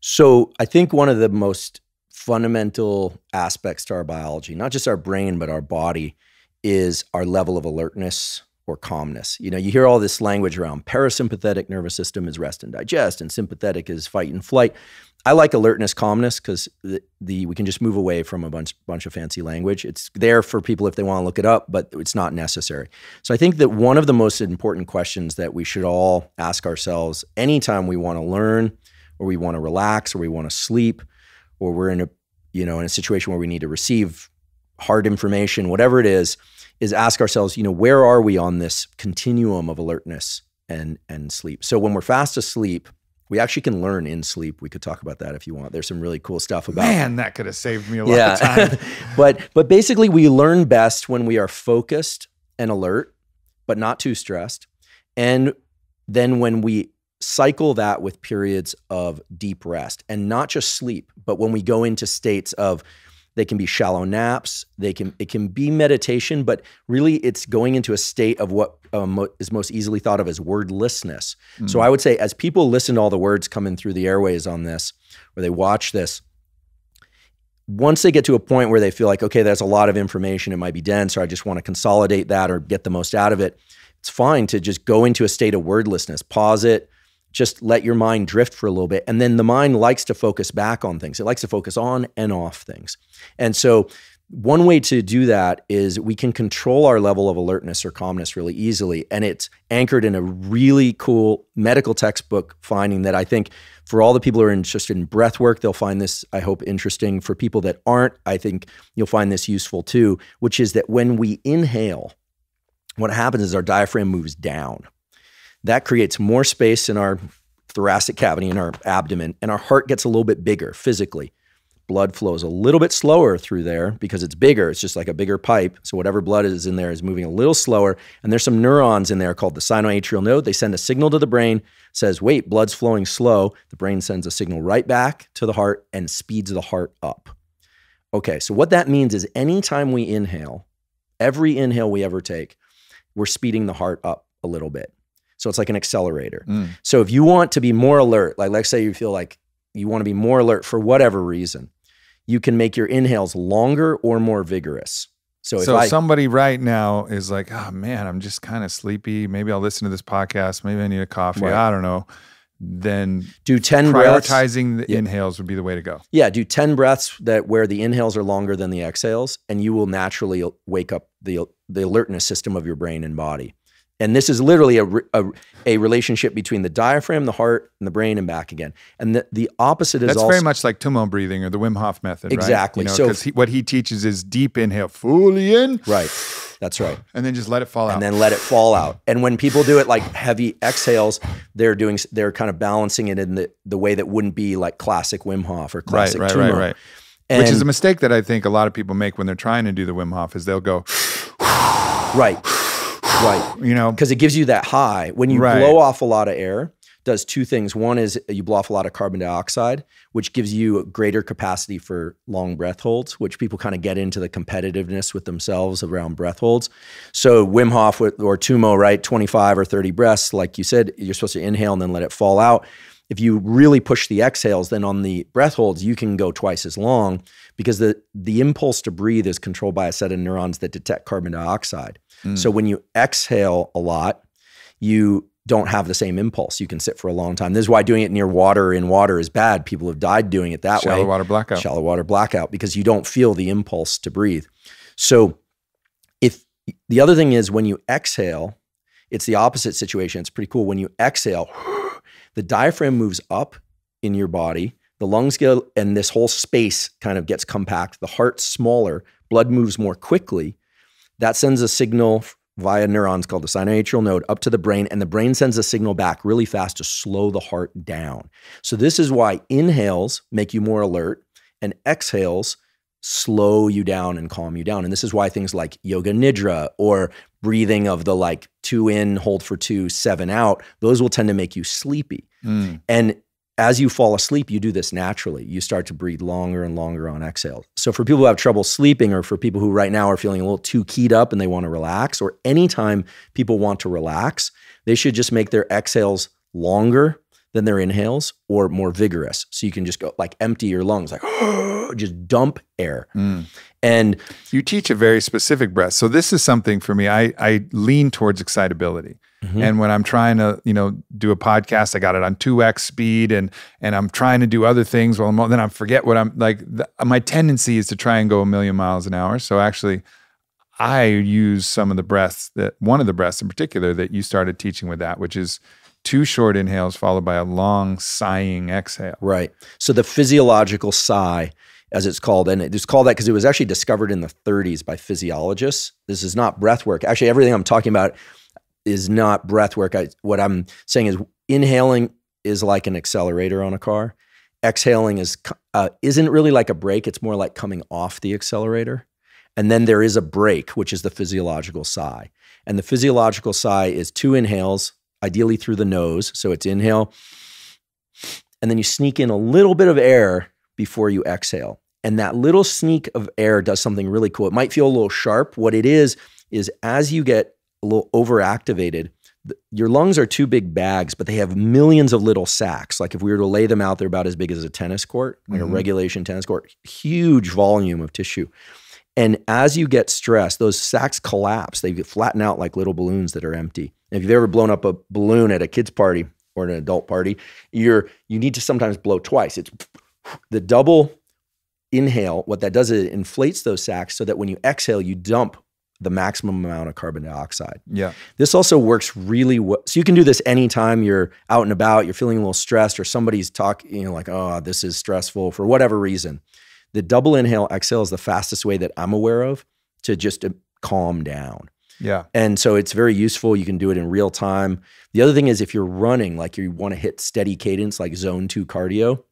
So I think one of the most fundamental aspects to our biology, not just our brain, but our body, is our level of alertness or calmness. You know, you hear all this language around parasympathetic nervous system is rest and digest, and sympathetic is fight and flight. I like alertness, calmness because the, the, we can just move away from a bunch bunch of fancy language. It's there for people if they want to look it up, but it's not necessary. So I think that one of the most important questions that we should all ask ourselves anytime we want to learn, or we want to relax, or we want to sleep, or we're in a you know in a situation where we need to receive hard information, whatever it is, is ask ourselves, you know, where are we on this continuum of alertness and and sleep? So when we're fast asleep we actually can learn in sleep. We could talk about that if you want. There's some really cool stuff about. Man, that could have saved me a lot yeah. of time. but but basically, we learn best when we are focused and alert, but not too stressed, and then when we cycle that with periods of deep rest and not just sleep, but when we go into states of they can be shallow naps. They can it can be meditation, but really it's going into a state of what um, is most easily thought of as wordlessness. Mm. So I would say, as people listen to all the words coming through the airways on this, or they watch this, once they get to a point where they feel like, okay, there's a lot of information, it might be dense, or I just want to consolidate that or get the most out of it, it's fine to just go into a state of wordlessness, pause it, just let your mind drift for a little bit. And then the mind likes to focus back on things. It likes to focus on and off things. And so one way to do that is we can control our level of alertness or calmness really easily. And it's anchored in a really cool medical textbook finding that I think for all the people who are interested in breath work, they'll find this, I hope, interesting. For people that aren't, I think you'll find this useful too, which is that when we inhale, what happens is our diaphragm moves down. That creates more space in our thoracic cavity, in our abdomen, and our heart gets a little bit bigger physically. Blood flows a little bit slower through there because it's bigger. It's just like a bigger pipe. So whatever blood is in there is moving a little slower. And there's some neurons in there called the sinoatrial node. They send a signal to the brain, says, wait, blood's flowing slow. The brain sends a signal right back to the heart and speeds the heart up. Okay, so what that means is anytime we inhale, every inhale we ever take, we're speeding the heart up a little bit. So it's like an accelerator. Mm. So if you want to be more alert, like let's say you feel like you want to be more alert for whatever reason, you can make your inhales longer or more vigorous. So, if so I, somebody right now is like, oh man, I'm just kind of sleepy. Maybe I'll listen to this podcast. Maybe I need a coffee. Right. I don't know. Then do 10 prioritizing breaths. the yeah. inhales would be the way to go. Yeah, do 10 breaths that where the inhales are longer than the exhales, and you will naturally wake up the the alertness system of your brain and body. And this is literally a, a, a, relationship between the diaphragm, the heart, and the brain, and back again. And the, the opposite is That's also, very much like Tummo breathing or the Wim Hof method. Exactly. Right? You know, so what he teaches is deep inhale, fully in. Right. That's right. And then just let it fall out. And then let it fall out. And when people do it like heavy exhales, they're doing they're kind of balancing it in the, the way that wouldn't be like classic Wim Hof or classic right, right. Right, right, right. Which is a mistake that I think a lot of people make when they're trying to do the Wim Hof is they'll go right right. You know? Because it gives you that high. When you right. blow off a lot of air does two things. One is uh, you blow off a lot of carbon dioxide which gives you a greater capacity for long breath holds which people kind of get into the competitiveness with themselves around breath holds. So wim hof or tummo right? 25 or 30 breaths like you said you're supposed to inhale and then let it fall out if you really push the exhales, then on the breath holds, you can go twice as long because the, the impulse to breathe is controlled by a set of neurons that detect carbon dioxide. Mm. So when you exhale a lot, you don't have the same impulse. You can sit for a long time. This is why doing it near water in water is bad. People have died doing it that Shallow way. Shallow water blackout. Shallow water blackout because you don't feel the impulse to breathe. So if the other thing is when you exhale, it's the opposite situation. It's pretty cool. When you exhale, the diaphragm moves up in your body. The lungs get, and this whole space kind of gets compact. The heart's smaller. Blood moves more quickly. That sends a signal via neurons called the sinoatrial node up to the brain, and the brain sends a signal back really fast to slow the heart down. So, this is why inhales make you more alert and exhales slow you down and calm you down. And this is why things like yoga nidra or breathing of the like two in, hold for two, seven out, those will tend to make you sleepy. Mm. And as you fall asleep, you do this naturally. You start to breathe longer and longer on exhale. So for people who have trouble sleeping, or for people who right now are feeling a little too keyed up and they want to relax, or anytime people want to relax, they should just make their exhales longer than their inhales or more vigorous. So you can just go like empty your lungs, like just dump air. Mm. And you teach a very specific breath. So this is something for me. I, I lean towards excitability. Mm-hmm. And when I'm trying to, you know, do a podcast, I got it on 2x speed and and I'm trying to do other things. Well, then I forget what I'm like. The, my tendency is to try and go a million miles an hour. So actually, I use some of the breaths that one of the breaths in particular that you started teaching with that, which is two short inhales followed by a long sighing exhale. Right. So the physiological sigh as it's called. And it's called that because it was actually discovered in the 30s by physiologists. This is not breath work. Actually, everything I'm talking about is not breath work. I, what I'm saying is inhaling is like an accelerator on a car. Exhaling is uh, isn't really like a brake. It's more like coming off the accelerator. And then there is a break, which is the physiological sigh. And the physiological sigh is two inhales, ideally through the nose. So it's inhale, and then you sneak in a little bit of air before you exhale. And that little sneak of air does something really cool. It might feel a little sharp. What it is, is as you get a little overactivated, your lungs are two big bags, but they have millions of little sacs. Like if we were to lay them out, they're about as big as a tennis court, like mm-hmm. a regulation tennis court, huge volume of tissue. And as you get stressed, those sacs collapse. They flatten out like little balloons that are empty. And if you've ever blown up a balloon at a kid's party or an adult party, you're you need to sometimes blow twice. It's the double inhale, what that does is it inflates those sacs so that when you exhale, you dump the maximum amount of carbon dioxide. Yeah. This also works really well. So you can do this anytime you're out and about, you're feeling a little stressed, or somebody's talking, you know, like, oh, this is stressful for whatever reason. The double inhale exhale is the fastest way that I'm aware of to just uh, calm down. Yeah. And so it's very useful. You can do it in real time. The other thing is if you're running, like you want to hit steady cadence, like zone two cardio,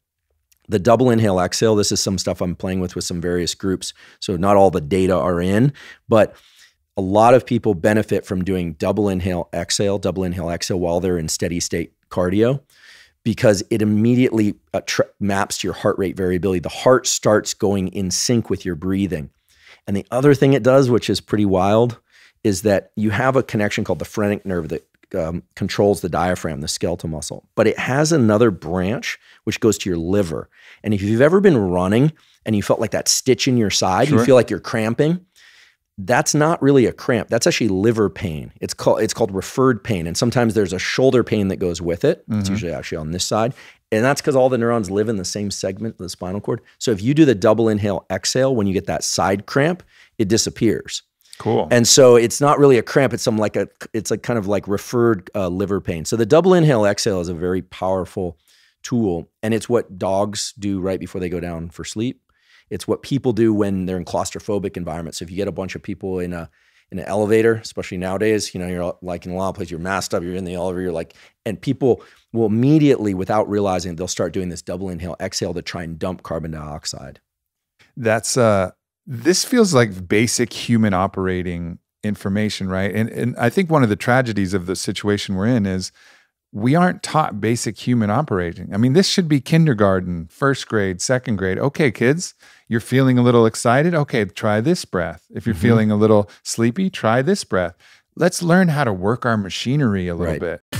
the double inhale exhale, this is some stuff I'm playing with with some various groups. So not all the data are in, but a lot of people benefit from doing double inhale exhale, double inhale exhale while they're in steady state cardio because it immediately uh, maps to your heart rate variability. The heart starts going in sync with your breathing. And the other thing it does, which is pretty wild, is that you have a connection called the phrenic nerve that um, controls the diaphragm, the skeletal muscle, but it has another branch which goes to your liver. And if you've ever been running and you felt like that stitch in your side, sure. you feel like you're cramping. That's not really a cramp. That's actually liver pain. It's called it's called referred pain, and sometimes there's a shoulder pain that goes with it. Mm-hmm. It's usually actually on this side, and that's because all the neurons live in the same segment of the spinal cord. So if you do the double inhale exhale when you get that side cramp, it disappears. Cool. And so it's not really a cramp. It's some like a it's like kind of like referred uh, liver pain. So the double inhale exhale is a very powerful tool, and it's what dogs do right before they go down for sleep. It's what people do when they're in claustrophobic environments. So if you get a bunch of people in a in an elevator, especially nowadays, you know, you're like in a lot of places, you're masked up, you're in the elevator, you're like, and people will immediately, without realizing, they'll start doing this double inhale exhale to try and dump carbon dioxide. That's uh this feels like basic human operating information, right? And and I think one of the tragedies of the situation we're in is we aren't taught basic human operating. I mean, this should be kindergarten, first grade, second grade. Okay, kids, you're feeling a little excited. Okay, try this breath. If you're mm-hmm. feeling a little sleepy, try this breath. Let's learn how to work our machinery a little right. bit.